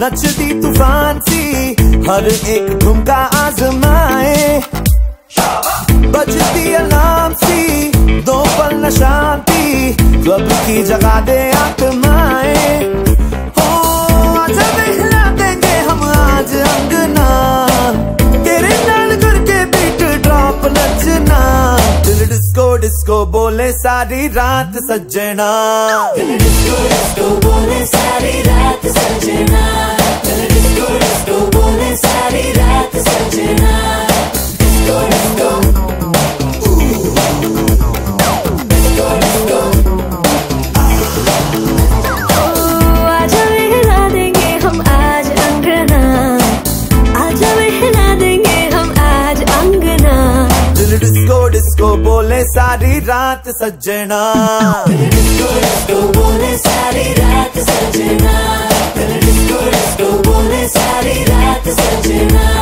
नचती तूफ़ान सी, हर एक ठुमका आजमाए। बजती अलार्म सी, दो पल न शांति, क्लब की जगह दे आत्माए। हो, आजा बहला देंगे हम आज अंगना। तेरे नाल करके बीट ड्रॉप नचना। डिस्को डिस्को बोले सारी रात सजना बोले सारी रात डिस्को बोले सारी रात सजना बोले सारी रात सजना